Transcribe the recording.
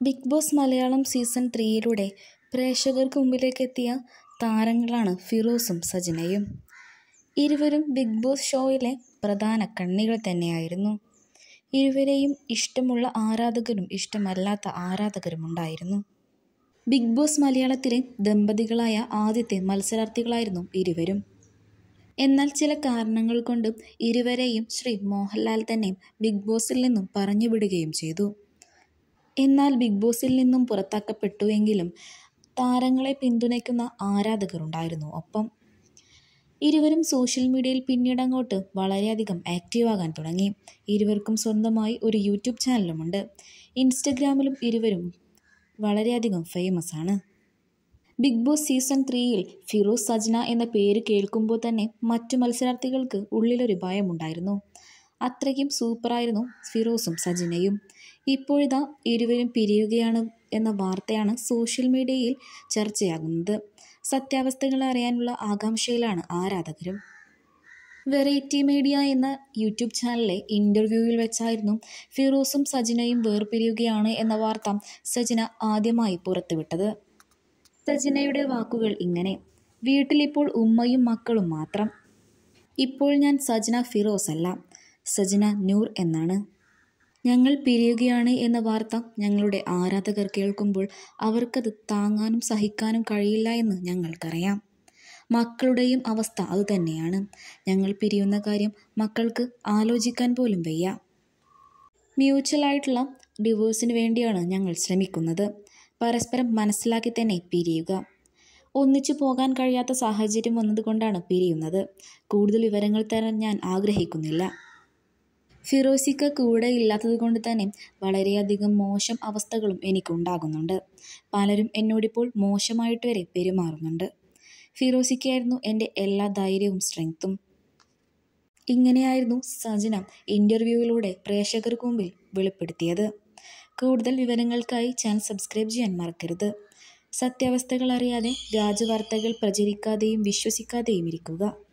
Big Boss Malayalam season ത്രീയിലൂടെ പ്രേക്ഷകർക്ക് മുമ്പിലേക്ക് എത്തിയ താരങ്ങളാണ് ഫിറോസും സജിനയും. ഇരുവരും ബിഗ് ബോസ് ഷോയിലെ പ്രധാന കണ്ണികൾ തന്നെയായിരുന്നു. ഇരുവരെയും ഇഷ്ടമുള്ള ആരാധകരും ഇഷ്ടമല്ലാത്ത ആരാധകരും ഉണ്ടായിരുന്നു. ബിഗ് ബോസ് മലയാളത്തിലെ ദമ്പതികളായ ആദ്യത്തെ മത്സരാർത്ഥികളായിരുന്നു ഇരുവരും. എന്നാൽ ചില കാരണങ്ങൾ കൊണ്ടും ഇരുവരെയും ശ്രീ മോഹൻലാൽ തന്നെ ബിഗ് ബോസിൽ നിന്നും പറഞ്ഞുവിടുകയും ചെയ്തു. എന്നാൽ ബിഗ് ബോസിൽ നിന്നും പുറത്താക്കപ്പെട്ടു എങ്കിലും താരങ്ങളെ പിന്തുണയ്ക്കുന്ന ആരാധകരുണ്ടായിരുന്നു. ഒപ്പം ഇരുവരും സോഷ്യൽ മീഡിയയിൽ പിന്നീട് അങ്ങോട്ട് വളരെയധികം ആക്റ്റീവാകാൻ തുടങ്ങി. ഇരുവർക്കും സ്വന്തമായി ഒരു യൂട്യൂബ് ചാനലുമുണ്ട്. ഇൻസ്റ്റഗ്രാമിലും ഇരുവരും വളരെയധികം ഫേമസ് ആണ്. ബിഗ് ബോസ് സീസൺ ത്രീയിൽ ഫിറോസ് സജ്ന എന്ന പേര് കേൾക്കുമ്പോൾ തന്നെ മറ്റു മത്സരാർത്ഥികൾക്ക് ഉള്ളിലൊരു ഭയമുണ്ടായിരുന്നു. അത്രയ്ക്കും സൂപ്പറായിരുന്നു ഫിറോസും സജിനയും. ഇപ്പോഴിതാ ഇരുവരും പിരിയുകയാണ് എന്ന വാർത്തയാണ് സോഷ്യൽ മീഡിയയിൽ ചർച്ചയാകുന്നത്. സത്യാവസ്ഥകൾ അറിയാനുള്ള ആകാംക്ഷയിലാണ് ആരാധകരും. വെറൈറ്റി മീഡിയ എന്ന യൂട്യൂബ് ചാനലിലെ ഇന്റർവ്യൂവിൽ വെച്ചായിരുന്നു ഫിറോസും സജിനയും വേർപിരിയുകയാണ് എന്ന വാർത്ത സജിന ആദ്യമായി പുറത്തുവിട്ടത്. സജിനയുടെ വാക്കുകൾ ഇങ്ങനെ വീട്ടിലിപ്പോൾ ഉമ്മയും മക്കളും മാത്രം. ഇപ്പോൾ ഞാൻ സജന ഫിറോസ് അല്ല സജന നൂർ എന്നാണ്. ഞങ്ങൾ പിരിയുകയാണ് എന്ന വാർത്ത ഞങ്ങളുടെ ആരാധകർ കേൾക്കുമ്പോൾ അവർക്കത് താങ്ങാനും സഹിക്കാനും കഴിയില്ല എന്ന് ഞങ്ങൾക്കറിയാം. മക്കളുടെയും അവസ്ഥ അതുതന്നെയാണ് ഞങ്ങൾ പിരിയുന്ന കാര്യം മക്കൾക്ക് ആലോചിക്കാൻ പോലും വയ്യ. മ്യൂച്വലായിട്ടുള്ള ഡിവോഴ്സിന് വേണ്ടിയാണ് ഞങ്ങൾ ശ്രമിക്കുന്നത്. പരസ്പരം മനസ്സിലാക്കി തന്നെ പിരിയുക. ഒന്നിച്ചു പോകാൻ കഴിയാത്ത സാഹചര്യം വന്നതുകൊണ്ടാണ് പിരിയുന്നത്. കൂടുതൽ വിവരങ്ങൾ തരാൻ ഞാൻ ആഗ്രഹിക്കുന്നില്ല. ഫിറോസിക്ക കൂടെ ഇല്ലാത്തത് കൊണ്ട് തന്നെ വളരെയധികം മോശം അവസ്ഥകളും എനിക്കുണ്ടാകുന്നുണ്ട്. പലരും എന്നോടിപ്പോൾ മോശമായിട്ട് വരെ പെരുമാറുന്നുണ്ട്. ഫിറോസിക്കായിരുന്നു എന്റെ എല്ലാ ധൈര്യവും സ്ട്രെങ്ത്തും ഇങ്ങനെയായിരുന്നു സജന ഇന്റർവ്യൂവിലൂടെ പ്രേക്ഷകർക്ക് മുമ്പിൽ വെളിപ്പെടുത്തിയത്. കൂടുതൽ വിവരങ്ങൾക്കായി ചാനൽ സബ്സ്ക്രൈബ് ചെയ്യാൻ മറക്കരുത്. സത്യാവസ്ഥകൾ അറിയാതെ വ്യാജവാർത്തകൾ പ്രചരിക്കാതെയും വിശ്വസിക്കാതെയും ഇരിക്കുക.